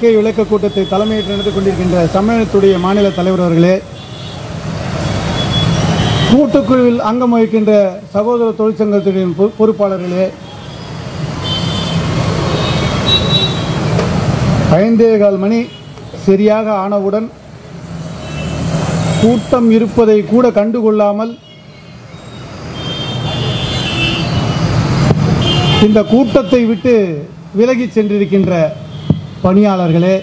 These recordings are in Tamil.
அறிக்கை விளக்க கூட்டத்தை தலைமையேற்று நடந்து கொண்டிருக்கின்ற சம்மேளனத்துடைய மாநில தலைவர் அவர்களே கூட்டுக்குழுவில் அங்கம் வகிக்கின்ற சகோதர தொழிற்சங்கத்தின் பொறுப்பாளர்களே ஐந்தே கால் மணி சரியாக ஆனவுடன் கூட்டம் இருப்பதை கூட கண்டுகொள்ளாமல் இந்த கூட்டத்தை விட்டு விலகிச் சென்றிருக்கின்ற பணியாளர்களே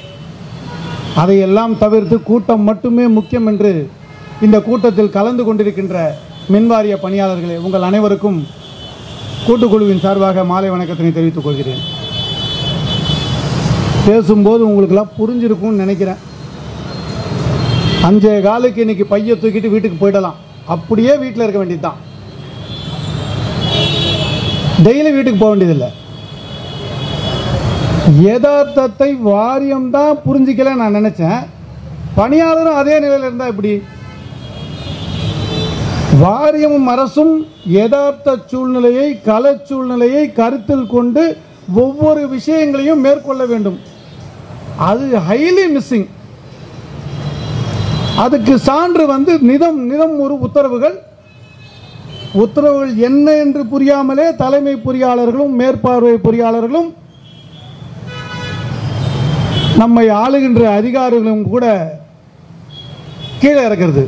அதையெல்லாம் தவிர்த்து கூட்டம் மட்டுமே முக்கியம் என்று இந்த கூட்டத்தில் கலந்து கொண்டிருக்கின்ற மின்வாரிய பணியாளர்களே உங்கள் அனைவருக்கும் கூட்டுக்குழுவின் சார்பாக மாலை வணக்கத்தினை தெரிவித்துக் கொள்கிறேன். பேசும்போது உங்களுக்கெல்லாம் புரிஞ்சிருக்கும்னு நினைக்கிறேன். அஞ்சே காலுக்கு இன்னைக்கு பைய தூக்கிட்டு வீட்டுக்கு போயிடலாம். அப்படியே வீட்டில் இருக்க வேண்டியதுதான். டெய்லி வீட்டுக்கு போக வேண்டியதில்லை. யதார்த்தத்தை வாரியம் தான் புரிஞ்சிக்கல நான் நினைச்சேன். பணியாளரும் அதே நிலையில் இருந்தா எப்படி? வாரியமும் அரசும் யதார்த்த சூழ்நிலையை கல சூழ்நிலையை கருத்தில் கொண்டு ஒவ்வொரு விஷயங்களையும் மேற்கொள்ள வேண்டும். அது ஹைலி மிஸ்ஸிங் அதுக்கு சான்று வந்து நிதம் நிதம் ஒரு உத்தரவுகள். உத்தரவுகள் என்ன என்று புரியாமலே தலைமை பொறியாளர்களும் மேற்பார்வை பொறியாளர்களும் நம்மை ஆளுகின்ற அதிகாரிகளும் கூட கீழே இறக்கிறது.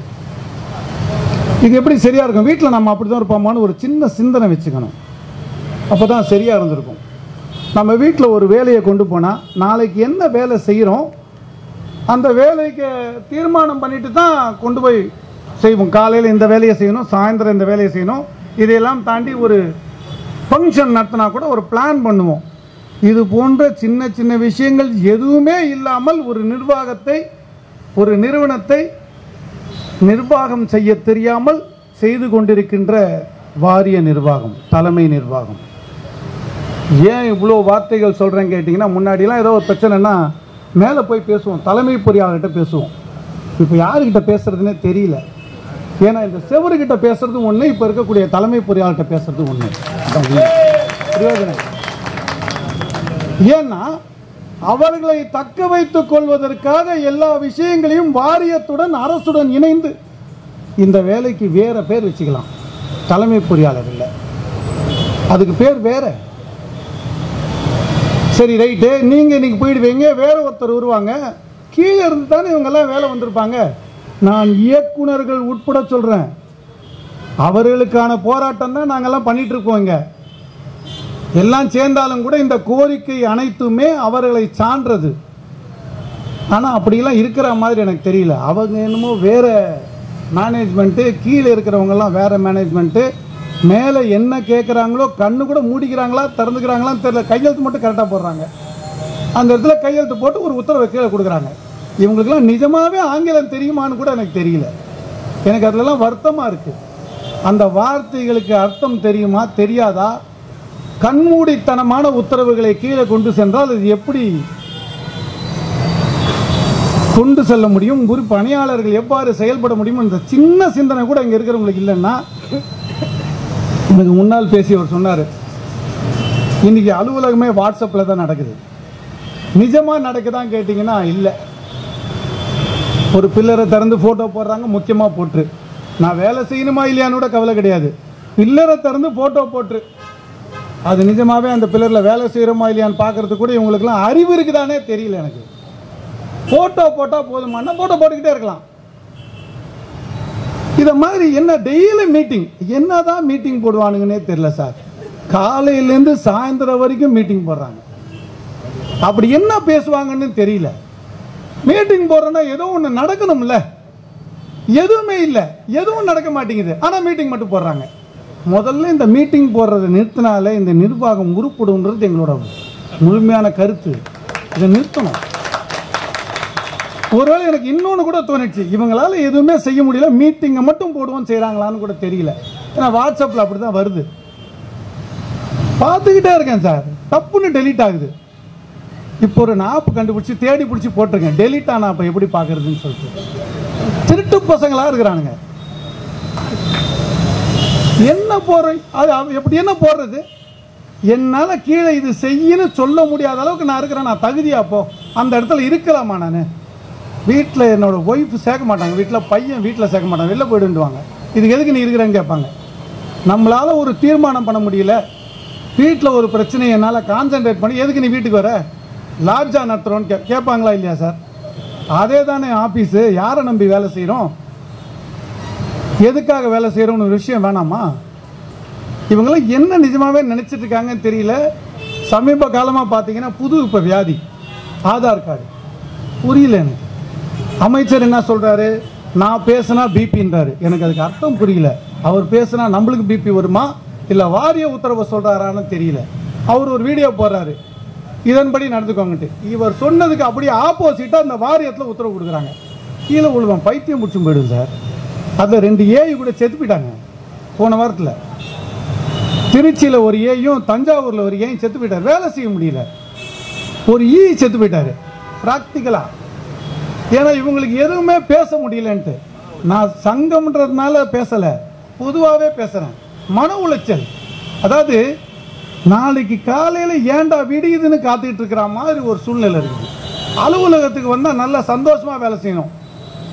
இது எப்படி சரியா இருக்கும்? வீட்டில் நம்ம அப்படிதான் இருப்போமான்னு ஒரு சின்ன சிந்தனை வச்சுக்கணும். அப்போ தான் சரியாக இருந்திருக்கும். நம்ம வீட்டில் ஒரு வேலையை கொண்டு போனால் நாளைக்கு என்ன வேலை செய்கிறோம் அந்த வேலைக்கு தீர்மானம் பண்ணிட்டு தான் கொண்டு போய் செய்வோம். காலையில் இந்த வேலையை செய்யணும் சாயந்தரம் இந்த வேலையை செய்யணும். இதையெல்லாம் தாண்டி ஒரு ஃபங்க்ஷன் நடத்தினா கூட ஒரு பிளான் பண்ணுவோம். இது போன்ற சின்ன சின்ன விஷயங்கள் எதுவுமே இல்லாமல் ஒரு நிர்வாகத்தை ஒரு நிறுவனத்தை நிர்வாகம் செய்ய தெரியாமல் செய்து கொண்டிருக்கின்ற வாரிய நிர்வாகம் தலைமை நிர்வாகம். ஏன் இவ்வளோ வார்த்தைகள் சொல்கிறேன்னு கேட்டிங்கன்னா முன்னாடிலாம் ஏதோ ஒரு பிரச்சனைனா மேலே போய் பேசுவோம் தலைமை பொறியாளர்கிட்ட பேசுவோம். இப்போ யாருக்கிட்ட பேசுகிறதுனே தெரியல. ஏன்னா இந்த செவருக்கிட்ட பேசுகிறதும் ஒன்று இப்போ இருக்கக்கூடிய தலைமை பொறியாளர்கிட்ட பேசுறது ஒன்று பிரயோஜனம் ஏன்னா அவர்களை தக்க வைத்துக் கொள்வதற்காக எல்லா விஷயங்களையும் வாரியத்துடன் அரசுடன் இணைந்து இந்த வேலைக்கு வேற பேர் வச்சுக்கலாம். தலைமை பொறியாளர் இல்லை. அதுக்கு பேர் வேற. சரி ரைட்டு நீங்கள் இன்னைக்கு போயிடுவீங்க வேற ஒருத்தர் வருவாங்க. கீழே இருந்து தானே இவங்கெல்லாம் வேலை வந்திருப்பாங்க. நான் இயக்குனர்கள் உட்பட சொல்கிறேன் அவர்களுக்கான போராட்டம் தான் நாங்கள்லாம் பண்ணிட்டு இருக்கோம் எல்லாம் சேர்ந்தாலும் கூட இந்த கோரிக்கை அனைத்துமே அவர்களை சான்றது. ஆனால் அப்படிலாம் இருக்கிற மாதிரி எனக்கு தெரியல. அவங்க என்னமோ வேறு மேனேஜ்மெண்ட்டு கீழே இருக்கிறவங்கெல்லாம் வேறு மேனேஜ்மெண்ட்டு மேலே என்ன கேட்குறாங்களோ கண்ணு கூட மூடிக்கிறாங்களா திறந்துக்கிறாங்களான்னு தெரியல. கையெழுத்து மட்டும் கரெக்டாக போடுறாங்க. அந்த இடத்துல கையெழுத்து போட்டு ஒரு உத்தரவை கீழே கொடுக்குறாங்க. இவங்களுக்கெல்லாம் நிஜமாகவே ஆங்கிலம் தெரியுமான்னு கூட எனக்கு தெரியல. எனக்கு அதுலலாம் வருத்தமாக இருக்குது அந்த வார்த்தைகளுக்கு அர்த்தம் தெரியுமா தெரியாதா? கண்மூடித்தனமான உத்தரவுகளை கீழே கொண்டு சென்றால் அது எப்படி கொண்டு செல்ல முடியும்? குரு பணியாளர்கள் எவ்வாறு செயல்பட முடியும்? இந்த சின்ன சிந்தனை கூட இங்கே இருக்கிறவங்களுக்கு இல்லைன்னா எனக்கு முன்னால் பேசியவர் சொன்னார் இன்னைக்கு அலுவலகமே வாட்ஸ்அப்பில் தான் நடக்குது. நிஜமாக நடக்குதான்னு கேட்டிங்கன்னா இல்லை. ஒரு பில்லரை திறந்து ஃபோட்டோ போடுறாங்க முக்கியமாக போட்டு நான் வேலை செய்யணுமா இல்லையான்னு கூட கவலை கிடையாது. பில்லரை திறந்து ஃபோட்டோ போட்டு அது நிஜமாவே அந்த பில்லரில் வேலை செய்கிறோமா இல்லையான்னு பார்க்கறதுக்கு கூட இவங்களுக்குலாம் அறிவு இருக்குதானே தெரியல எனக்கு. ஃபோட்டோ போட்டால் போதுமானா ஃபோட்டோ போட்டுக்கிட்டே இருக்கலாம். இதை மாதிரி என்ன டெய்லி மீட்டிங் என்னதான் மீட்டிங் போடுவானுங்கன்னே தெரியல சார் காலையிலேருந்து சாயந்தரம் வரைக்கும் மீட்டிங் போடுறாங்க. அப்படி என்ன பேசுவாங்கன்னு தெரியல. மீட்டிங் போடுறோன்னா ஏதோ ஒன்று நடக்கணும்ல. எதுவுமே இல்லை. எதுவும் நடக்க மாட்டேங்குது. ஆனால் மீட்டிங் மட்டும் போடுறாங்க. முதல்ல இந்த மீட்டிங் போடுறதை நிறுத்தினாலே இந்த நிர்வாகம் உருப்படுன்றது எங்களோட முழுமையான கருத்து. இதை நிறுத்தணும். ஒருவேளை எனக்கு இன்னொன்று கூட தோணுச்சு. இவங்களால எதுவுமே செய்ய முடியல. மீட்டிங்கை மட்டும் போடுவோம் செய்கிறாங்களான்னு கூட தெரியல. ஏன்னா வாட்ஸ்அப்பில் அப்படி தான் வருது. பார்த்துக்கிட்டே இருக்கேன் சார். தப்புன்னு டெலீட் ஆகுது. இப்போ ஒரு நாப்பு கண்டுபிடிச்சி தேடி பிடிச்சி போட்டிருக்கேன். டெலீட் ஆனால் அப்போ எப்படி பார்க்கறதுன்னு சொல்லிட்டு. திருட்டு பசங்களாக இருக்கிறானுங்க. என்ன போடுறேன் அது அவ- எப்படி என்ன போடுறது? என்னால் கீழே இது செய்யன்னு சொல்ல முடியாத அளவுக்கு நான் இருக்கிறேன். நான் தகுதியாப்போ அந்த இடத்துல இருக்கலாமா நான்? வீட்டில் என்னோட ஒய்ஃப் சேர்க்க மாட்டாங்க. வீட்டில் பையன் வீட்டில் சேர்க்க மாட்டாங்க வெளில போயிடுவாங்க இதுக்கு எதுக்கு நீ இருக்கிறேன்னு கேட்பாங்க. நம்மளால் ஒரு தீர்மானம் பண்ண முடியல. வீட்டில் ஒரு பிரச்சனையை என்னால் கான்சென்ட்ரேட் பண்ணி எதுக்கு நீ வீட்டுக்கு வர? லாட்ஜா நடத்துகிறோன்னு கே கேட்பாங்களா இல்லையா சார் அதே தானே ஆஃபீஸு யாரை நம்பி வேலை செய்கிறோம் எதுக்காக வேலை செய்கிறோம்னு ஒரு விஷயம் வேணாமா? இவங்களாம் என்ன நிஜமாகவே நினச்சிட்டு இருக்காங்கன்னு தெரியல. சமீப காலமாக பார்த்தீங்கன்னா புது இப்போ வியாதி. ஆதார் கார்டு புரியல எனக்கு. அமைச்சர் என்ன சொல்கிறாரு நான் பேசினா பிபின்றாரு. எனக்கு அதுக்கு அர்த்தம் புரியல. அவர் பேசுனா நம்மளுக்கு பிபி வருமா? இல்லை வாரிய உத்தரவை சொல்கிறாரான்னு தெரியல. அவர் ஒரு வீடியோ போடுறாரு. இதன்படி நடந்துக்கோங்கட்டு இவர் சொன்னதுக்கு அப்படியே ஆப்போசிட்டாக அந்த வாரியத்தில் உத்தரவு கொடுக்குறாங்க. கீழே விழுவான். பைத்தியம் முடிச்சும் போயிடும் சார். அதில் ரெண்டு ஏஐ கூட செத்து போயிட்டாங்க. போன வாரத்தில். திருச்சியில் ஒரு ஏயும் தஞ்சாவூரில் ஒரு ஏயும் செத்து போயிட்டார். வேலை செய்ய முடியல. ஒரு ஈ செத்து போயிட்டார். ப்ராக்டிக்கலாக ஏன்னா இவங்களுக்கு எதுவுமே பேச முடியலன்ட்டு. நான் சங்கம்ன்றதுனால பேசலை. பொதுவாகவே பேசுகிறேன் மன உளைச்சல். அதாவது நாளைக்கு காலையில் ஏன்டா விடியுதுன்னு காத்துக்கிட்டு இருக்கிற மாதிரி ஒரு சூழ்நிலை இருக்குது. அலுவலகத்துக்கு வந்தால் நல்லா சந்தோஷமாக வேலை செய்யணும்.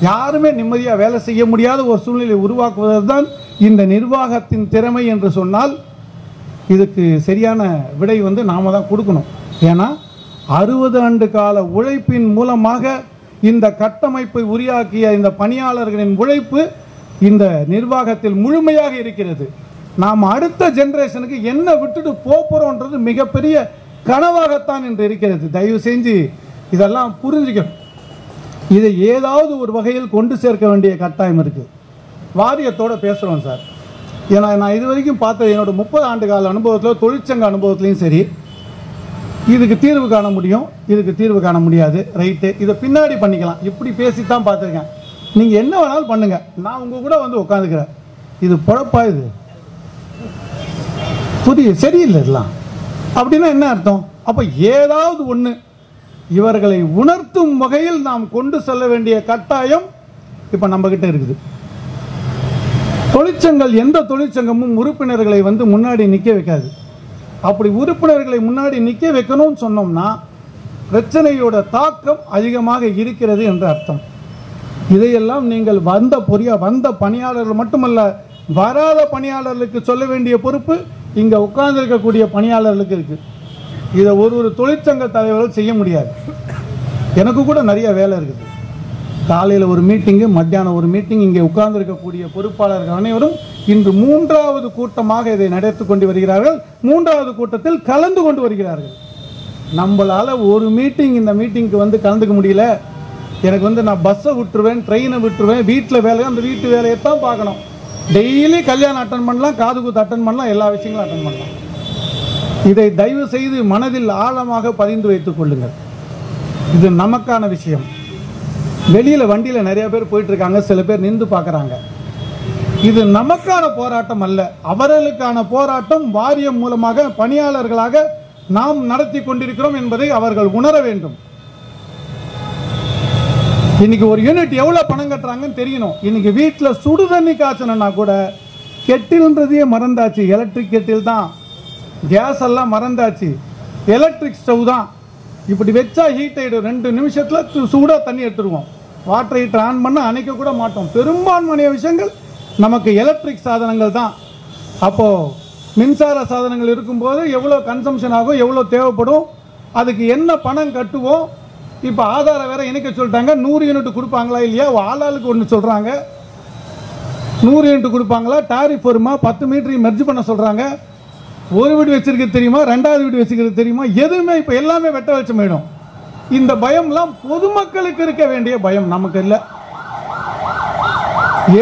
யாருமே நிம்மதியாக வேலை செய்ய முடியாத ஒரு சூழ்நிலை உருவாக்குவது தான் இந்த நிர்வாகத்தின் திறமை என்று சொன்னால் இதுக்கு சரியான விடை வந்து நாம தான் கொடுக்கணும். ஏன்னா அறுபது ஆண்டு கால உழைப்பின் மூலமாக இந்த கட்டமைப்பை உரியாக்கிய இந்த பணியாளர்களின் உழைப்பு இந்த நிர்வாகத்தில் முழுமையாக இருக்கிறது. நாம் அடுத்த ஜென்ரேஷனுக்கு என்ன விட்டுட்டு போகிறோன்றது மிகப்பெரிய கனவாகத்தான் இன்று இருக்கிறது. தயவு செஞ்சு இதெல்லாம் புரிஞ்சுக்கணும். இதை ஏதாவது ஒரு வகையில் கொண்டு சேர்க்க வேண்டிய கட்டாயம் இருக்குது வாரியத்தோட பேசுகிறோம் சார். ஏன்னா நான் இது வரைக்கும் பார்த்தது என்னோடய முப்பது ஆண்டு கால அனுபவத்தில் தொழிற்சங்க அனுபவத்துலேயும் சரி இதுக்கு தீர்வு காண முடியும் இதுக்கு தீர்வு காண முடியாது ரைட்டு. இதை பின்னாடி பண்ணிக்கலாம். இப்படி பேசித்தான் பார்த்துருக்கேன். நீங்கள் என்ன வேணாலும் பண்ணுங்கள் நான் உங்கள் கூட வந்து உட்காந்துக்கிறேன். இது பொழப்பா இது? புதிய சரியில்லை இதெல்லாம். அப்படின்னா என்ன அர்த்தம்? அப்போ ஏதாவது ஒன்று இவர்களை உணர்த்தும் வகையில் நாம் கொண்டு செல்ல வேண்டிய கட்டாயம் இப்போ நம்மக்கிட்ட இருக்குது. தொழிற்சங்கள் எந்த தொழிற்சங்கமும் உறுப்பினர்களை வந்து முன்னாடி நிற்க வைக்காது. அப்படி உறுப்பினர்களை முன்னாடி நிற்க வைக்கணும்னு சொன்னோம்னா பிரச்சனையோட தாக்கம் அதிகமாக இருக்கிறது என்று அர்த்தம். இதையெல்லாம் நீங்கள் வந்த பொறியா வந்த பணியாளர்கள் மட்டுமல்ல வராத பணியாளர்களுக்கு சொல்ல வேண்டிய பொறுப்பு இங்கே உட்கார்ந்திருக்கக்கூடிய பணியாளர்களுக்கு இருக்குது இதை ஒரு ஒரு தொழிற்சங்க தலைவர்கள் செய்ய முடியாது. எனக்கு கூட நிறைய வேலை இருக்குது. காலையில் ஒரு மீட்டிங்கு மத்தியானம் ஒரு மீட்டிங் இங்கே உட்கார்ந்துருக்கக்கூடிய பொறுப்பாளர்கள் அனைவரும் இன்று மூன்றாவது கூட்டமாக இதை நடத்தி கொண்டு வருகிறார்கள். மூன்றாவது கூட்டத்தில் கலந்து கொண்டு வருகிறார்கள். நம்மளால் ஒரு மீட்டிங் இந்த மீட்டிங்க்கு வந்து கலந்துக்க முடியல. எனக்கு வந்து நான் பஸ்ஸை விட்டுருவேன் ட்ரெயினை விட்டுருவேன் வீட்டில் வேலை அந்த வீட்டு வேலையை தான் பார்க்கணும். டெய்லி கல்யாணம் அட்டன் பண்ணலாம் காது குத்து அட்டன் பண்ணலாம் எல்லா விஷயங்களும் அட்டன் பண்ணலாம். இதை தயவு செய்து மனதில் ஆழமாக பதிந்து வைத்துக் கொள்ளுங்கள். இது நமக்கான விஷயம். வெளியில வண்டியில நிறைய பேர் போயிட்டு இருக்காங்க சில பேர் நின்று பார்க்குறாங்க. இது நமக்கான போராட்டம் அல்ல. அவர்களுக்கான போராட்டம் வாரியம் மூலமாக பணியாளர்களாக நாம் நடத்தி கொண்டிருக்கிறோம் என்பதை அவர்கள் உணர வேண்டும். இன்னைக்கு ஒரு யூனிட் எவ்வளவு பணம் கட்டுறாங்கன்னு தெரியணும். இன்னைக்கு வீட்டில் சுடு தண்ணி காய்ச்சணும்னா கூட கெட்டில்ன்றதையே மறந்தாச்சு. எலக்ட்ரிக் கெட்டில் தான் கேஸ் எல்லாம் மறந்தாச்சு. எலக்ட்ரிக் ஸ்டவ் தான். இப்படி வச்சா ஹீட் ஆகிடும் ரெண்டு நிமிஷத்தில் சூடாக தண்ணி எடுத்துருவோம். வாட்டர் ஹீட்டர் ஆன் பண்ண அணைக்க கூட மாட்டோம். பெரும்பான்மையான விஷயங்கள் நமக்கு எலக்ட்ரிக் சாதனங்கள் தான். அப்போது மின்சார சாதனங்கள் இருக்கும்போது எவ்வளோ கன்சம்ஷன் ஆகும் எவ்வளோ தேவைப்படும் அதுக்கு என்ன பணம் கட்டுவோம்? இப்போ ஆதாரம் வேற இணைக்க சொல்லிட்டாங்க. நூறு யூனிட் கொடுப்பாங்களா இல்லையா? ஆளாளுக்கு ஒன்று சொல்கிறாங்க நூறு யூனிட் கொடுப்பாங்களா? டாரிஃப் வருமா? பத்து மீட்டரையும் மெர்ஜ் பண்ண சொல்கிறாங்க ஒரு வீடு வச்சிருக்கிறது தெரியுமா? ரெண்டாவது வீடு வச்சுக்கிறது தெரியுமா? எதுவுமே இப்போ எல்லாமே வெட்ட வெளிச்சமாயிடும் இந்த பயம்லாம் பொதுமக்களுக்கு இருக்க வேண்டிய பயம் நமக்கு இல்லை.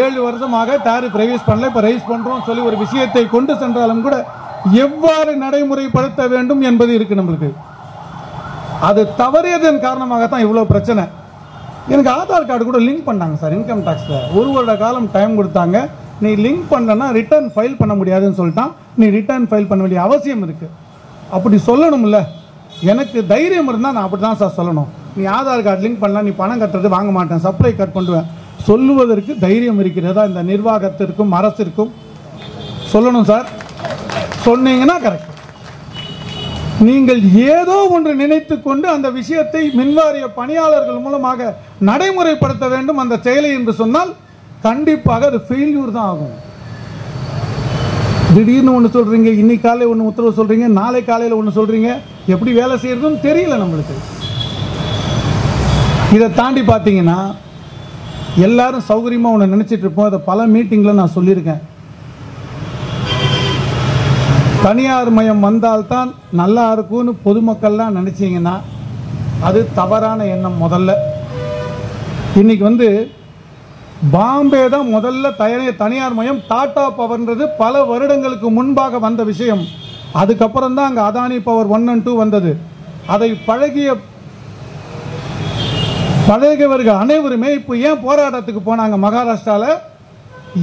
ஏழு வருஷமாக டாரிஃப் ரைஸ் பண்ணல. இப்போ ரைஸ் பண்ணுறோம் சொல்லி ஒரு விஷயத்தை கொண்டு சென்றாலும் கூட எவ்வாறு நடைமுறைப்படுத்த வேண்டும் என்பது இருக்கு நம்மளுக்கு. அது தவறியதன் காரணமாக தான் இவ்வளோ பிரச்சனை. எனக்கு ஆதார் கார்டு கூட லிங்க் பண்ணாங்க சார் இன்கம் டேக்ஸில் ஒரு வருட காலம் டைம் கொடுத்தாங்க. நீ லிங்க் பண்ணனா ரிட்டர்ன் ஃபைல் பண்ண முடியாதுன்னு சொல்லிட்டான். நீ ரிட்டர்ன் ஃபைல் பண்ண வேண்டிய அவசியம் இருக்குது அப்படி சொல்லணும்ல. எனக்கு தைரியம் இருந்தால் நான் அப்படி தான் சார் சொல்லணும். நீ ஆதார் கார்டு லிங்க் பண்ணலாம் நீ பணம் கட்டுறது வாங்க மாட்டேன். சப்ளை கட் பண்ணுவேன் சொல்லுவதற்கு தைரியம் இருக்கிறதா? இந்த நிர்வாகத்திற்கும் அரசிற்கும். சொல்லணும் சார் சொன்னீங்கன்னா கரெக்ட் நீங்கள் ஏதோ ஒன்று நினைத்து கொண்டு அந்த விஷயத்தை மின்வாரிய பணியாளர்கள் மூலமாக நடைமுறைப்படுத்த வேண்டும் அந்த செயலை என்று சொன்னால் கண்டிப்பாக அது ஃபெயில்யூர் தான் ஆகும். திடீர்னு ஒன்று சொல்கிறீங்க இன்னைக்கு காலையில் ஒன்று உத்தரவு சொல்கிறீங்க நாளை காலையில் ஒன்று சொல்கிறீங்க எப்படி வேலை செய்கிறதுன்னு தெரியல நம்மளுக்கு. இதை தாண்டி பார்த்தீங்கன்னா எல்லாரும் சௌகரியமாக ஒன்று நினச்சிட்டு இருப்போம். அதை பல மீட்டிங்கில் நான் சொல்லியிருக்கேன். தனியார் மயம் வந்தால்தான் நல்லா இருக்கும்னு பொதுமக்கள்லாம் நினச்சிங்கன்னா அது தவறான எண்ணம் முதல்ல. இன்றைக்கி வந்து பாம்பே தான் முதல்ல தய- தனியார் மயம் டாடா பவர்ன்றது பல வருடங்களுக்கு முன்பாக வந்த விஷயம். அதுக்கப்புறம் தான் அங்கே Adani power one and two வந்தது. அதை பழகிய பழகியவர்கள் அனைவருமே இப்போ ஏன் போராட்டத்துக்கு போனாங்க மகாராஷ்டிராவில்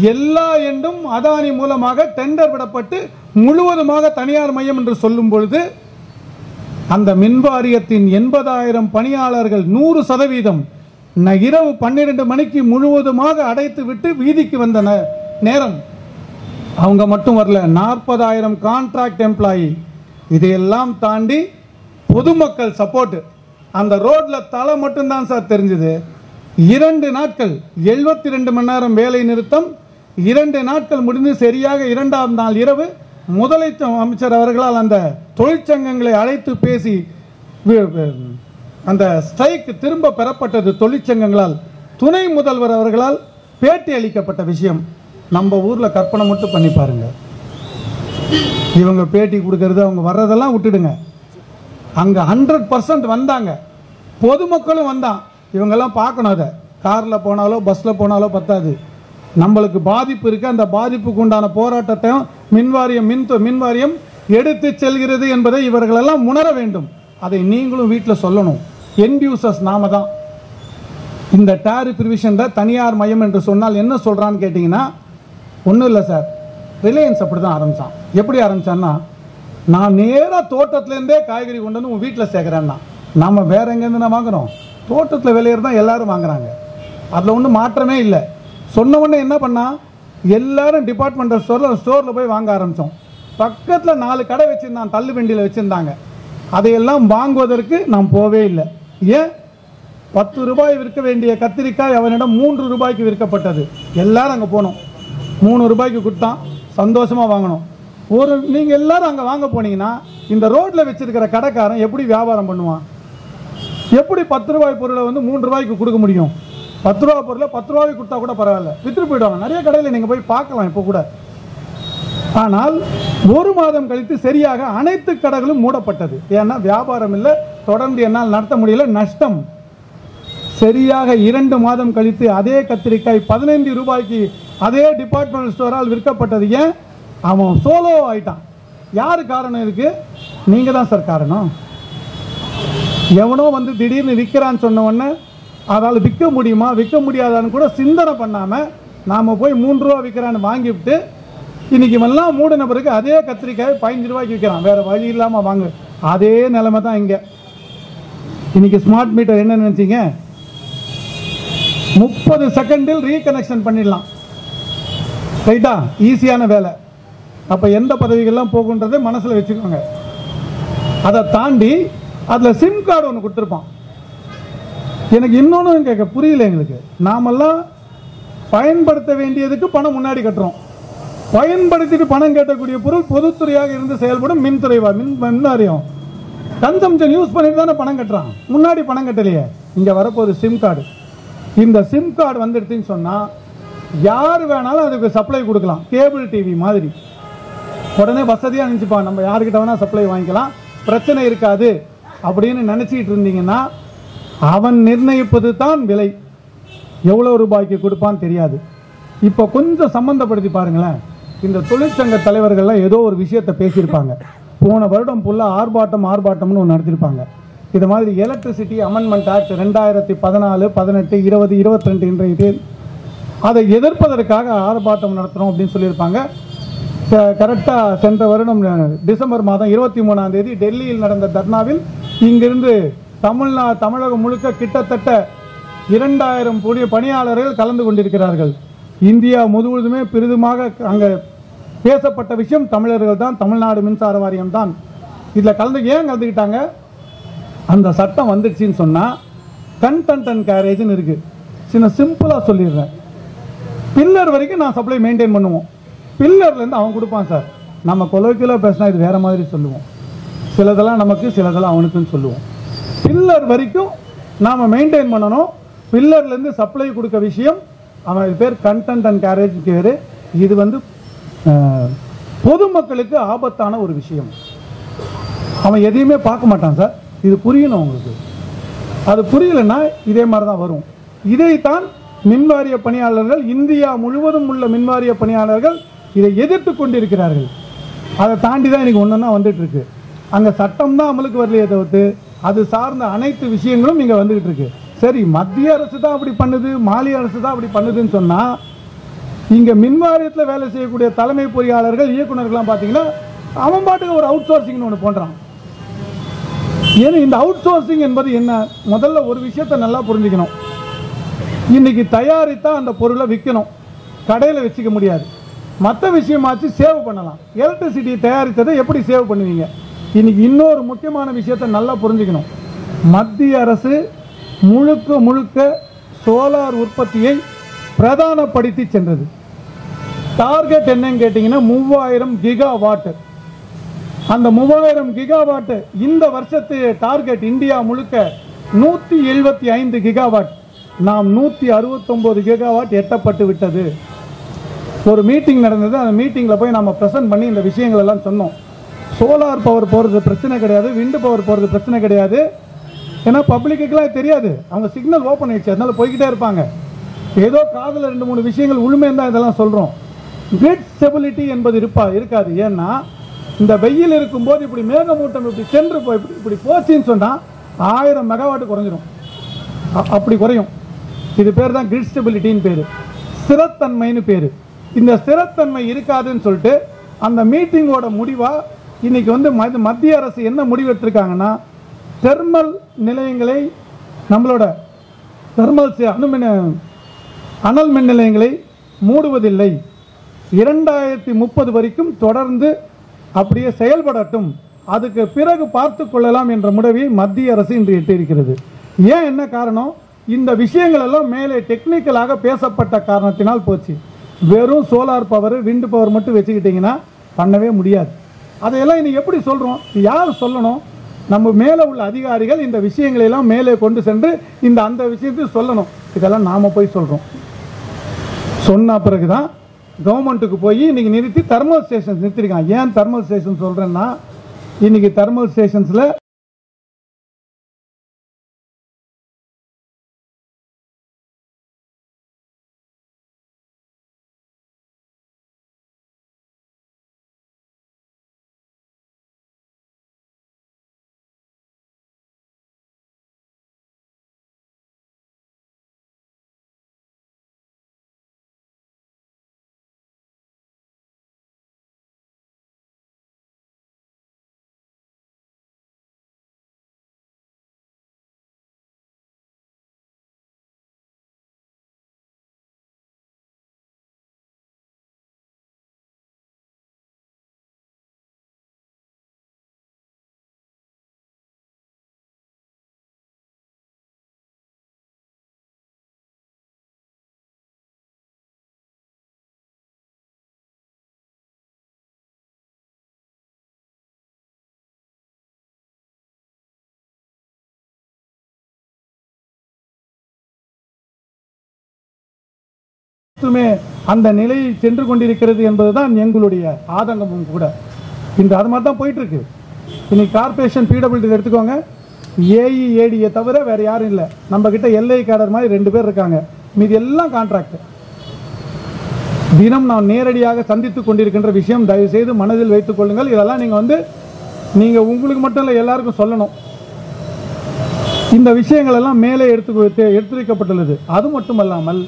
எல்லா எண்டும் அதானி மூலமாக டெண்டர் விடப்பட்டு முழுவதுமாக தனியார் மையம் என்று சொல்லும் பொழுது அந்த மின்வாரியத்தின் எண்பதாயிரம் பணியாளர்கள் நூறு சதவீதம் இரவு பன்னிரண்டு மணிக்கு முழுவதுமாக அடைத்து விட்டு வீதிக்கு வந்தன நேரம். அவங்க மட்டும் வரல நாற்பதாயிரம் கான்ட்ராக்ட் எம்ப்ளாயி இதையெல்லாம் தாண்டி பொதுமக்கள் சப்போர்ட் அந்த ரோட்ல தலை மட்டும்தான் சார் தெரிஞ்சது. இரண்டு நாட்கள் எழுபத்தி ரெண்டு மணி நேரம் வேலை நிறுத்தம் இரண்டு நாட்கள் முடிந்து சரியாக இரண்டாம் நாள் இரவு முதலமைச்சர் அமைச்சர் அவர்களால் அந்த தொழிற்சங்கங்களை அழைத்து பேசி அந்த ஸ்ட்ரைக் திரும்ப பெறப்பட்டது தொழிற்சங்கங்களால் துணை முதல்வர் அவர்களால் பேட்டி அளிக்கப்பட்ட விஷயம். நம்ம ஊரில் கற்பனை மட்டும் பண்ணி பாருங்க. இவங்க பேட்டி கொடுக்கறது அவங்க வர்றதெல்லாம் விட்டுடுங்க. அங்கே ஹண்ட்ரட் பர்சன்ட் வந்தாங்க. பொதுமக்களும் வந்தான். இவங்கெல்லாம் பார்க்கணும் அதை. காரில் போனாலோ பஸ்ஸில் போனாலோ பத்தாது. நம்மளுக்கு பாதிப்பு இருக்கு. அந்த பாதிப்புக்கு உண்டான போராட்டத்தையும் மின்வாரியம் மின் மின்வாரியம் எடுத்து செல்கிறது என்பதை இவர்களெல்லாம் உணர வேண்டும். அதை நீங்களும் வீட்டில் சொல்லணும். எண்ட் யூசர்ஸ் நாம தான். இந்த டேரி ரிவிஷன்ல தனியார் மையம் என்று சொன்னால் என்ன சொல்கிறான்னு கேட்டிங்கன்னா ஒன்றும் இல்லை சார் ரிலையன்ஸ் அப்படி தான் ஆரம்பித்தான் எப்படி ஆரம்பித்தான்னா நான் நேராக தோட்டத்துலேருந்தே காய்கறி கொண்டு வந்து உன் வீட்டில் சேர்க்குறேன்னா நம்ம வேற எங்கேருந்து நான் வாங்குறோம்? தோட்டத்தில் விளையிறது தான் எல்லாரும் வாங்குறாங்க. அதில் ஒன்றும் மாற்றமே இல்லை. சொன்ன உடனே என்ன பண்ணால் எல்லாரும் டிபார்ட்மெண்டல் ஸ்டோரில் ஸ்டோரில் போய் வாங்க ஆரம்பித்தோம் பக்கத்தில் நாலு கடை வச்சுருந்தான் தள்ளு வண்டியில் வச்சுருந்தாங்க. அதையெல்லாம் வாங்குவதற்கு நாம் போவே இல்லை. ஏன்? பத்து ரூபாய் விற்க வேண்டிய கத்திரிக்காய் அவனிடம் மூன்று ரூபாய்க்கு விற்கப்பட்டது. எல்லாரும் அங்கே போனோம். மூணு ரூபாய்க்கு கொடுத்தான். சந்தோஷமாக வாங்கினோம். ஒரு நீங்கள் எல்லாரும் அங்கே வாங்க போனீங்கன்னா இந்த ரோட்டில் வச்சிருக்கிற கடைக்காரன் எப்படி வியாபாரம் பண்ணுவான்? எப்படி பத்து ரூபாய் பொருளை வந்து மூன்று ரூபாய்க்கு கொடுக்க முடியும்? பத்து ரூபாய் பொருளை பத்து ரூபாய்க்கு கொடுத்தா கூட பரவாயில்ல. வித்துட்டு போயிடுவாங்க. நிறைய கடையில் நீங்கள் போய் பார்க்கலாம் இப்போ கூட. ஆனால் ஒரு மாதம் கழித்து சரியாக அனைத்து கடைகளும் மூடப்பட்டது. ஏன்னா வியாபாரம் இல்லை தொடர்ந்து என்னால் நடத்த முடியல நஷ்டம். சரியாக இரண்டு மாதம் கழித்து அதே கத்திரிக்காய் பதினைந்து ரூபாய்க்கு அதே டிபார்ட்மெண்ட் ஸ்டோரால் விற்கப்பட்டது. ஏன்? அவன் சோலோ ஆயிட்டான். யார் காரணம் இதுக்கு? நீங்க தான் சார் காரணம். எவனோ வந்து திடீர்னு விற்கிறான்னு சொன்ன உடனே அதால் விற்க முடியுமா? விற்க முடியாதான்னு கூட சிந்தனை பண்ணாமல் நாம் போய் மூன்று ரூபா விற்கிறான்னு வாங்கிவிட்டு இன்னைக்கு எல்லாம் மூடின பிறகு அதே கத்திரிக்காய் பதினஞ்சு ரூபாய்க்கு விற்கிறான். வேற வழி இல்லாம வாங்கு. அதே நிலைமை தான் இங்க. இன்னைக்கு ஸ்மார்ட் மீட்டர் என்ன நினைச்சிங்க? முப்பது செகண்டில் ரீகனெக்ஷன் பண்ணிடலாம். ரைட்டா ஈஸியான வேலை. அப்ப எந்த பதவிகள்லாம் போகுன்றதை மனசுல வச்சுக்கோங்க. அதை தாண்டி அதுல சிம் கார்டு ஒன்று கொடுத்துருப்பான். எனக்கு இன்னொன்று கேட்க புரியல எங்களுக்கு. நாமெல்லாம் பயன்படுத்த வேண்டியதுக்கு பணம் முன்னாடி கட்டுறோம். பயன்படுத்திட்டு பணம் கேட்டக்கூடிய பொருள் பொதுத்துறையாக இருந்து செயல்படும் மின்துறை வா- மின் மின்னாரியம் கன்சம்ஷன் யூஸ் பண்ணிட்டு தானே பணம் கட்டுறான். முன்னாடி பணம் கட்டலையே. இங்கே வரப்போகுது சிம் கார்டு இந்த சிம் கார்டு வந்துடுச்சுன்னு சொன்னால் யார் வேணாலும் அதுக்கு சப்ளை கொடுக்கலாம். கேபிள் டிவி மாதிரி. உடனே வசதியாக நினச்சிப்பா நம்ம யாருக்கிட்ட வேணால் சப்ளை வாங்கிக்கலாம். பிரச்சனை இருக்காது. அப்படின்னு நினச்சிக்கிட்டு இருந்தீங்கன்னா அவன் நிர்ணயிப்பது தான் விலை. எவ்வளோ ரூபாய்க்கு கொடுப்பான்னு தெரியாது. இப்போ கொஞ்சம் சம்மந்தப்படுத்தி பாருங்களேன். இந்த தொழிற்சங்க தலைவர்கள்லாம் ஏதோ ஒரு விஷயத்தை பேசியிருப்பாங்க. போன வருடம் ஃபுல்லாக ஆர்ப்பாட்டம் ஆர்ப்பாட்டம்னு ஒன்று நடத்திருப்பாங்க இது மாதிரி எலக்ட்ரிசிட்டி அமெண்ட்மெண்ட் ஆக்ட் ரெண்டாயிரத்தி பதினாலு பதினெட்டு இருபது இருபத்தி ரெண்டு இன்றைய தேதி அதை எதிர்ப்பதற்காக ஆர்ப்பாட்டம் நடத்துகிறோம் அப்படின்னு சொல்லியிருப்பாங்க. கரெக்டாக சென்ற வருடம் டிசம்பர் மாதம் இருபத்தி மூணாம் தேதி டெல்லியில் நடந்த தர்ணாவில் இங்கிருந்து தமிழ்நா தமிழகம் முழுக்க கிட்டத்தட்ட இரண்டாயிரம் கூடிய பணியாளர்கள் கலந்து கொண்டிருக்கிறார்கள். இந்தியா முழுவதுமே பெரிதுமாக அங்கே பேசப்பட்ட விஷயம் தமிழர்கள் தான் தமிழ்நாடு மின்சார வாரியம் தான். இதில் கலந்து ஏன் கலந்துக்கிட்டாங்க? அந்த சட்டம் வந்துடுச்சின்னு சொன்னால் கன்டென்ட் அண்ட் கேரேஜ்னு இருக்குது சின்ன சிம்பிளாக சொல்லிடுறேன். பில்லர் வரைக்கும் நான் சப்ளை மெயின்டைன் பண்ணுவோம். பில்லர்லேருந்து அவன் கொடுப்பான் சார். நம்ம கொலோக்கியலாக பேசினா இது வேறு மாதிரி சொல்லுவோம். சிலதெல்லாம் நமக்கு சிலதெல்லாம் அவனுக்குன்னு சொல்லுவோம். பில்லர் வரைக்கும் நாம் மெயின்டைன் பண்ணணும். பில்லர்லேருந்து சப்ளை கொடுக்க விஷயம் அவன் இது பேர் கண்டென்ட் அண்ட் கேரேஜ் பேர். இது வந்து பொதுமக்களுக்கு ஆபத்தான ஒரு விஷயம். அவன் எதையுமே பார்க்க மாட்டான் சார். இது புரியணும் உங்களுக்கு. அது புரியலன்னா இதே மாதிரி தான் வரும். இதைத்தான் மின்வாரிய பணியாளர்கள் இந்தியா முழுவதும் உள்ள மின்வாரிய பணியாளர்கள் இதை எதிர்த்து கொண்டிருக்கிறார்கள். அதை தாண்டி தான் இன்னைக்கு ஒன்றுன்னா வந்துட்டு இருக்கு அங்கே சட்டம் தான் அமலுக்கு வரலையே தவிர்த்து அது சார்ந்த அனைத்து விஷயங்களும் இங்கே வந்துகிட்டு இருக்கு. சரி மத்திய அரசு தான் அப்படி பண்ணுது மாநில அரசு தான் அப்படி பண்ணுதுன்னு சொன்னால் இங்கே மின்வாரியத்தில் வேலை செய்யக்கூடிய தலைமை பொறியாளர்கள் இயக்குனர்கள்லாம் பார்த்தீங்கன்னா அவன் பாட்டுக்கு ஒரு அவுட் சோர்சிங்னு ஒன்று போன்றான் ஏன்னா இந்த அவுட் சோர்சிங் என்பது என்ன? முதல்ல ஒரு விஷயத்தை நல்லா புரிஞ்சுக்கணும். இன்னைக்கு தயாரித்தா அந்த பொருளை விற்கணும் கடையில் வச்சுக்க முடியாது. மற்ற விஷயமாச்சு சேவ் பண்ணலாம். எலக்ட்ரிசிட்டி தயாரித்ததை எப்படி சேவ் பண்ணுவீங்க? இன்னைக்கு இன்னொரு முக்கியமான விஷயத்தை நல்லா புரிஞ்சுக்கணும். மத்திய அரசு முழுக்க முழுக்க சோலார் உற்பத்தியை பிரதானப்படுத்தி சென்றது. டார்கெட் என்னன்னு கேட்டிங்கன்னா மூவாயிரம் கிகா வாட்டு அந்த மூவாயிரம் கிகாவாட் இந்த வருஷத்து டார்கெட் இந்தியா முழுக்க நூற்றி எழுபத்தி ஐந்து கிகாவாட் நாம் நூற்றி அறுபத்தொம்போது கிகாவாட் எட்டப்பட்டு விட்டது. ஒரு மீட்டிங் நடந்தது. அந்த மீட்டிங்கில் போய் நம்ம ப்ரெசென்ட் பண்ணி இந்த விஷயங்கள் எல்லாம் சொன்னோம். சோலார் பவர் போகிறது பிரச்சனை கிடையாது. விண்டு பவர் போகிறது பிரச்சனை கிடையாது. ஏன்னா பப்ளிக்குக்கெல்லாம் தெரியாது. அவங்க சிக்னல் ஓப்பன் ஆயிடுச்சு. அதனால போய்கிட்டே இருப்பாங்க. ஏதோ காதில் ரெண்டு மூணு விஷயங்கள் உண்மை தான் இதெல்லாம் சொல்கிறோம் கிரிட் ஸ்டெபிலிட்டி என்பது இருப்பா இருக்காது. ஏன்னா இந்த வெயில் இருக்கும்போது இப்படி மேகமூட்டம் இப்படி சென்று போய் இப்படி இப்படி போச்சுன்னு சொன்னால் ஆயிரம் மெகாவாட் குறைஞ்சிரும். அப்படி குறையும். இது பேர் தான் கிரிட் ஸ்டெபிலிட்டின்னு பேர். ஸ்திரத்தன்மைன்னு பேர். இந்த ஸ்திரத்தன்மை இருக்காதுன்னு சொல்லிட்டு அந்த மீட்டிங்கோட முடிவாக இன்னைக்கு வந்து மத்திய அரசு என்ன முடிவெடுத்திருக்காங்கன்னா தெர்மல் நிலையங்களை நம்மளோட தெர்மல் அணுமின் அனல் மின் நிலையங்களை மூடுவதில்லை. இரண்டாயிரத்தி முப்பது வரைக்கும் தொடர்ந்து அப்படியே செயல்படட்டும். அதுக்கு பிறகு பார்த்து கொள்ளலாம் என்ற முடிவை மத்திய அரசு இன்று எட்டியிருக்கிறது. ஏன் என்ன காரணம்? இந்த விஷயங்கள் எல்லாம் மேலே டெக்னிக்கலாக பேசப்பட்ட காரணத்தினால் போச்சு. வெறும் சோலார் பவர் விண்டு பவர் மட்டும் வச்சுக்கிட்டீங்கன்னா பண்ணவே முடியாது. அதையெல்லாம் இன்னைக்கு எப்படி சொல்கிறோம் யார் சொல்லணும்? நம்ம மேலே உள்ள அதிகாரிகள் இந்த விஷயங்களை எல்லாம் மேலே கொண்டு சென்று இந்த அந்த விஷயத்தையும் சொல்லணும். இதெல்லாம் நாம் போய் சொல்கிறோம் சொன்ன பிறகுதான் கவர்மெண்ட்டுக்கு போய் இன்னைக்கு நிறுத்தி தெர்மல் ஸ்டேஷன்ஸ் நிறுத்திருக்கான் ஏன் தெர்மல் ஸ்டேஷன் சொல்கிறேன்னா இன்றைக்கி தெர்மல் ஸ்டேஷன்ஸில் அந்த நிலையை சென்று கொண்டிருக்கிறது என்பதுதான் எங்களுடைய ஆதங்கமும் கூட. இன்று அது மாதிரி தான் போயிட்டு இருக்கு இன்னைக்கு கார்பரேஷன் பிடபிள்யூடி எடுத்துக்கோங்க. ஏஇ ஏடியை தவிர வேற யாரும் இல்லை. நம்ம கிட்ட எல்ஐ கேடர் மாதிரி ரெண்டு பேர் இருக்காங்க. மீதி எல்லாம் கான்ட்ராக்ட் தினம் நான் நேரடியாக சந்தித்துக் கொண்டிருக்கின்ற விஷயம் தயவு செய்து மனதில் வைத்துக் கொள்ளுங்கள். இதெல்லாம் நீங்க வந்து நீங்க உங்களுக்கு மட்டும் இல்லை எல்லாருக்கும் சொல்லணும். இந்த விஷயங்கள் எல்லாம் மேலே எடுத்து வைக்கப்பட்டுள்ளது அது மட்டுமல்லாமல்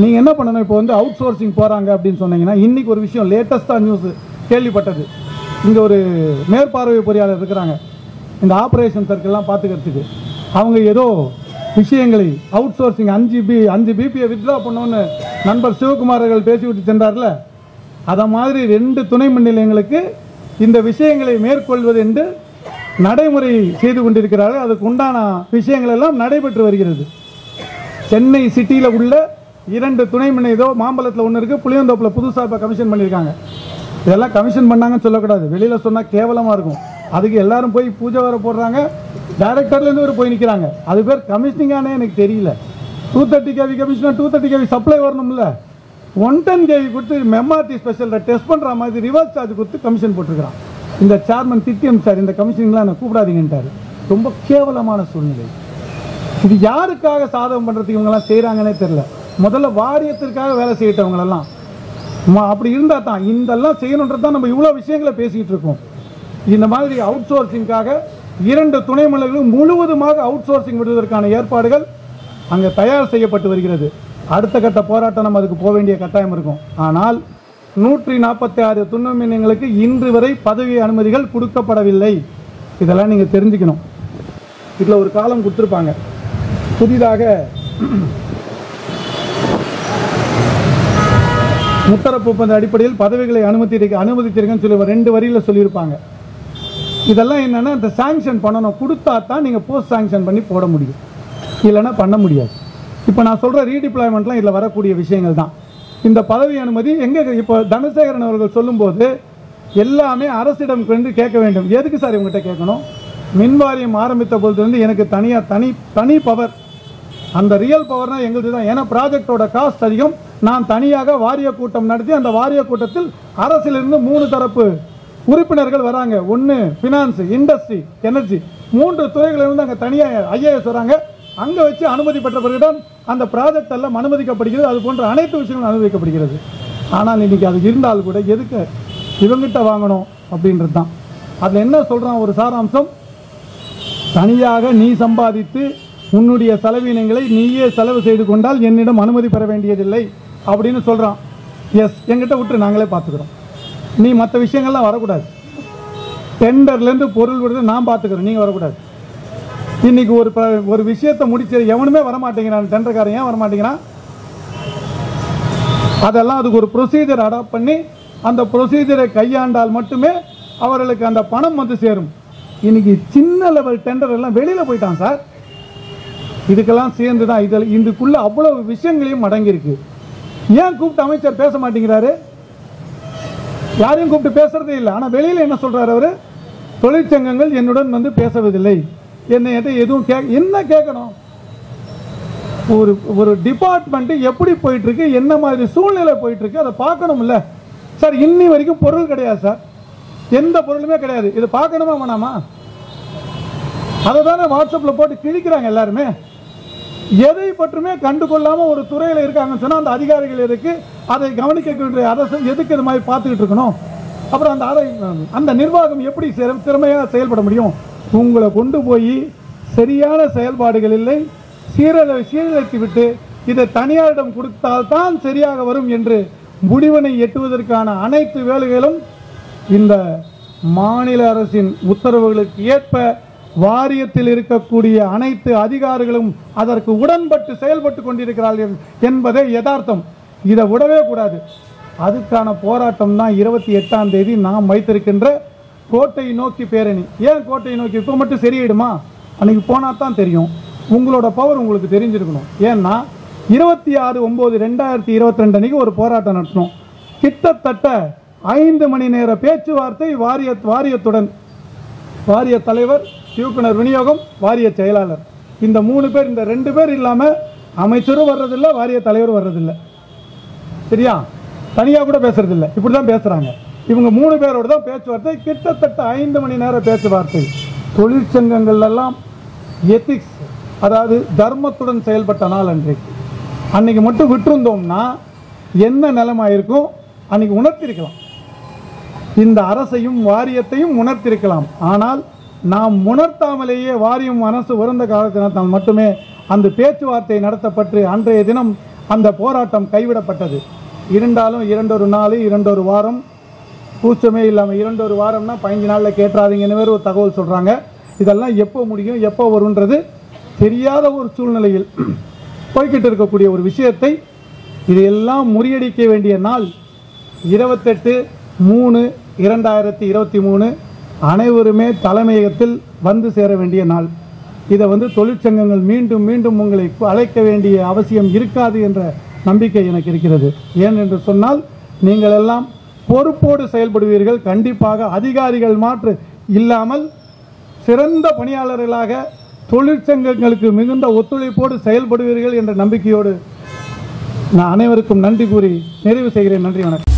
நீங்கள் என்ன பண்ணணும்? இப்போ வந்து அவுட் சோர்சிங் போகிறாங்க அப்படின்னு சொன்னீங்கன்னா இன்றைக்கி ஒரு விஷயம் லேட்டஸ்ட்டாக நியூஸ் கேள்விப்பட்டது. இங்கே ஒரு மேற்பார்வை பொறியாளர் இருக்கிறாங்க. இந்த ஆப்ரேஷன் சர்க்கிள்லாம் பார்த்துக்கிறதுக்கு. அவங்க ஏதோ விஷயங்களை அவுட் சோர்சிங் அஞ்சு பி அஞ்சு பிபியை வித்ட்ரா பண்ணோன்னு நண்பர் சிவகுமார் அவர்கள் பேசிவிட்டு சென்றார்ல அதை மாதிரி ரெண்டு துணை மின் நிலையங்களுக்கு இந்த விஷயங்களை மேற்கொள்வது என்று நடைமுறை செய்து கொண்டிருக்கிறார்கள். அதுக்கு உண்டான விஷயங்கள் எல்லாம் நடைபெற்று வருகிறது. சென்னை சிட்டியில் உள்ள இரண்டு துணை மின் இதோ மாம்பழத்தில் ஒன்று இருக்குது புளியந்தோப்பில் புதுசாக இப்போ கமிஷன் பண்ணியிருக்காங்க. இதெல்லாம் கமிஷன் பண்ணாங்கன்னு சொல்லக்கூடாது. வெளியில் சொன்னால் கேவலமாக இருக்கும். அதுக்கு எல்லாரும் போய் பூஜை வர போடுறாங்க. டைரக்டர்லேருந்து ஒரு போய் நிற்கிறாங்க அது பேர் கமிஷனிங்கானே எனக்கு தெரியல. Two thirty KV commissioner two thirty KV supply வரணும்ல. ஒன் டென் கேவி கொடுத்து மெம்ஆர்டி ஸ்பெஷலில் டெஸ்ட் பண்ணுற மாதிரி ரிவர்ஸ் சார்ஜ் கொடுத்து கமிஷன் போட்டிருக்கிறான். இந்த சேர்மன் திட்டியம் சார் இந்த கமிஷனிங்லாம் என்ன கூப்பிடாதீங்கன்ட்டாரு. ரொம்ப கேவலமான சூழ்நிலை. இது யாருக்காக சாதகம் பண்ணுறதுக்கு இவங்கெல்லாம் செய்கிறாங்கன்னே தெரில முதல்ல வாரியத்திற்காக வேலை செய்யிட்டவங்களெல்லாம் அப்படி இருந்தால் தான் இதெல்லாம் செய்யணுன்றது தான் நம்ம இவ்வளோ விஷயங்களை பேசிக்கிட்டு இருக்கோம். இந்த மாதிரி அவுட் சோர்சிங்காக இரண்டு துணை மண்டலங்களும் முழுவதுமாக அவுட் சோர்சிங் விடுவதற்கான ஏற்பாடுகள் அங்கே தயார் செய்யப்பட்டு வருகிறது. அடுத்த கட்ட போராட்டம் நம்ம அதுக்கு போக வேண்டிய கட்டாயம் இருக்கும். ஆனால் நூற்றி நாற்பத்தி ஆறு துணை மின்னியங்களுக்கு இன்று வரை பதவி அனுமதிகள் கொடுக்கப்படவில்லை. இதெல்லாம் நீங்கள் தெரிஞ்சுக்கணும். இதில் ஒரு காலம் கொடுத்துருப்பாங்க. புதிதாக முத்தரப்பு ஒப்பந்த அடிப்படையில் பதவிகளை அனுமதி அனுமதித்திருக்கேன்னு சொல்லி ரெண்டு வரியில் சொல்லியிருப்பாங்க. இதெல்லாம் என்னென்னா இந்த சாங்ஷன் பண்ணணும். கொடுத்தா தான் நீங்கள் போஸ்ட் சாங்ஷன் பண்ணி போட முடியும். இல்லைன்னா பண்ண முடியாது. இப்போ நான் சொல்கிற ரீடிப்ளாய்மெண்ட்லாம் இதில் வரக்கூடிய விஷயங்கள் தான். இந்த பதவி அனுமதி எங்கே இப்போ தனசேகரன் அவர்கள் சொல்லும்போது எல்லாமே அரசிடம் கொண்டு கேட்க வேண்டும். எதுக்கு சார் இவங்ககிட்ட கேட்கணும்? மின் வாரியம் ஆரம்பித்த பொழுதுலேருந்து எனக்கு தனியாக தனி தனி பவர் அந்த ரியல் பவர்னால் எங்களுது தான் ஏன்னா ப்ராஜெக்டோட காஸ்ட் அதிகம். நான் தனியாக வாரிய கூட்டம் நடத்தி அந்த வாரிய கூட்டத்தில் அரசிலிருந்து மூணு தரப்பு உறுப்பினர்கள் வராங்க. ஒன்று ஃபினான்ஸ் இண்டஸ்ட்ரி எனர்ஜி மூன்று துறைகளிலிருந்து அங்கே தனியாக ஐஏஎஸ் வராங்க. அங்கே வச்சு அனுமதி பெற்ற பிறகுதான் அந்த ப்ராஜெக்ட் எல்லாம் அனுமதிக்கப்படுகிறது. அது போன்ற அனைத்து விஷயங்களும் அனுமதிக்கப்படுகிறது. ஆனால் இன்றைக்கி அது இருந்தால் கூட எதுக்கு இவங்கிட்ட வாங்கணும் அப்படின்றது தான் அதில் என்ன சொல்கிறான் ஒரு சாராம்சம்? தனியாக நீ சம்பாதித்து உன்னுடைய செலவினங்களை நீயே செலவு செய்து கொண்டால் என்னிடம் அனுமதி பெற வேண்டியதில்லை. அப்படின்னு சொல்கிறான் எஸ் எங்கிட்ட விட்டு நாங்களே பார்த்துக்கிறோம். நீ மற்ற விஷயங்கள்லாம் வரக்கூடாது. டெண்டர்லேருந்து பொருள் விடுறது நான் பார்த்துக்கிறோம் நீங்கள் வரக்கூடாது. இன்னைக்கு ஒரு ப- ஒரு விஷயத்தை முடிச்சு எவனுமே வரமாட்டேங்கிறான் டெண்டர்காரன் ஏன் வரமாட்டேங்கிறான்? அதெல்லாம் அதுக்கு ஒரு ப்ரொசீஜர் அடாப்ட் பண்ணி அந்த ப்ரொசீஜரை கையாண்டால் மட்டுமே அவர்களுக்கு அந்த பணம் வந்து சேரும். இன்னைக்கு சின்ன லெவல் டெண்டர் எல்லாம் வெளியில் போயிட்டான் சார். இதுக்கெல்லாம் சேர்ந்து தான் இதில் இதுக்குள்ளே அவ்வளவு விஷயங்களையும் அடங்கியிருக்கு. ஏன் கூப்பிட்டு அமைச்சர் பேச மாட்டேங்கிறாரு? யாரையும் கூப்பிட்டு பேசுறதே இல்லை. ஆனால் வெளியில் என்ன சொல்றாரு அவரு? தொழிற்சங்கங்கள் என்னுடன் வந்து பேசுவதில்லை. என்னை எதை எதுவும் கே என்ன கேட்கணும் ஒரு ஒரு டிபார்ட்மெண்ட் எப்படி போயிட்டு இருக்கு என்ன மாதிரி சூழ்நிலை போயிட்டு இருக்கு அதை பார்க்கணும்ல. சார் இன்னி வரைக்கும் பொருள் கிடையாது சார். எந்த பொருளுமே கிடையாது. இது பார்க்கணுமா வேணாமா? அதை தானே வாட்ஸ்அப்பில் போட்டு கிழிக்கிறாங்க எல்லாருமே. எதை பற்றுமே கண்டு கொள்ளாம ஒரு துறையில் இருக்காங்கன்னு சொன்னா அந்த அதிகாரிகள் எதுக்கு? அதை கவனிக்க வேண்டிய அரசு எதுக்கு இது மாதிரி பார்த்துக்கிட்டு இருக்கணும்? அப்புறம் அந்த அதை அந்த நிர்வாகம் எப்படி சிற- செயல்பட முடியும்? உங்களை கொண்டு போய் சரியான செயல்பாடுகள் இல்லை சீரழ சீரழித்து விட்டு இதை தனியாரிடம் கொடுத்தால்தான் சரியாக வரும் என்று முடிவினை எட்டுவதற்கான அனைத்து வேலைகளும் இந்த மாநில அரசின் உத்தரவுகளுக்கு ஏற்ப வாரியத்தில் இருக்கக்கூடிய அனைத்து அதிகாரிகளும் அதற்கு உடன்பட்டு செயல்பட்டு கொண்டிருக்கிறார்கள் என்பதே யதார்த்தம். இதை விடவே கூடாது. அதுக்கான போராட்டம் தான் இருபத்தி எட்டாம் தேதி நாம் வைத்திருக்கின்ற கோட்டை நோக்கி பேரணி. ஏன் கோட்டை நோக்கி? இப்போ மட்டும் சரியிடுமா அன்னைக்கு போனால் தான் தெரியும். உங்களோட பவர் உங்களுக்கு தெரிஞ்சிருக்கணும். ஏன்னா இருபத்தி ஆறு ஒம்பது ரெண்டாயிரத்தி இருபத்தி ரெண்டு அன்னைக்கு ஒரு போராட்டம் நடத்தணும். கிட்டத்தட்ட ஐந்து மணி நேர பேச்சுவார்த்தை வாரிய வாரியத்துடன். வாரிய தலைவர் இயக்குனர் விநியோகம் வாரிய செயலாளர். இந்த மூணு பேர் இந்த ரெண்டு பேர் இல்லாமல் அமைச்சரும் வர்றதில்லை வாரிய தலைவரும் வர்றதில்லை. சரியா? தனியாக கூட பேசுறதில்ல. இப்படி தான் பேசுகிறாங்க இவங்க மூணு பேரோட தான் பேச்சுவார்த்தை. கிட்டத்தட்ட ஐந்து மணி நேரம் பேச்சுவார்த்தை. தொழிற்சங்கங்கள்லாம் எத்திக்ஸ் அதாவது தர்மத்துடன் செயல்பட்ட நாள் அன்றைக்கு. அன்னைக்கு மட்டும் விட்டுருந்தோம்னா என்ன நிலைமை இருக்கும் அன்னைக்கு உணர்த்திருக்கலாம். இந்த அரசையும் வாரியத்தையும் உணர்த்திருக்கலாம். ஆனால் நாம் உணர்த்தாமலேயே வாரியம் அரசு உறந்த காலத்தினால் மட்டுமே அந்த பேச்சுவார்த்தை நடத்தப்பட்டு அன்றைய தினம் அந்த போராட்டம் கைவிடப்பட்டது. இருந்தாலும் இரண்டொரு நாள் இரண்டொரு வாரம் கூச்சமே இல்லாமல் இரண்டொரு வாரம்னா பதினஞ்சு நாளில் கேட்டுறாதீங்கன்னு வேறு ஒரு தகவல் சொல்கிறாங்க இதெல்லாம் எப்போ முடியும் எப்போ வரும்ன்றது தெரியாத ஒரு சூழ்நிலையில் போய்கிட்டு இருக்கக்கூடிய ஒரு விஷயத்தை இதையெல்லாம் முறியடிக்க வேண்டிய நாள் இருபத்தெட்டு மூணு இரண்டாயிரத்தி இருபத்தி மூணு. அனைவருமே தலைமையகத்தில் வந்து சேர வேண்டிய நாள். இதை வந்து தொழிற்சங்கங்கள் மீண்டும் மீண்டும் உங்களை அழைக்க வேண்டிய அவசியம் இருக்காது என்ற நம்பிக்கை எனக்கு இருக்கிறது. ஏன் என்று சொன்னால் நீங்கள் எல்லாம் பொறுப்போடு செயல்படுவீர்கள். கண்டிப்பாக அதிகாரிகள் மாற்று இல்லாமல் சிறந்த பணியாளர்களாக தொழிற்சங்கங்களுக்கு மிகுந்த ஒத்துழைப்போடு செயல்படுவீர்கள் என்ற நம்பிக்கையோடு நான் அனைவருக்கும் நன்றி கூறி நிறைவு செய்கிறேன். நன்றி வணக்கம்.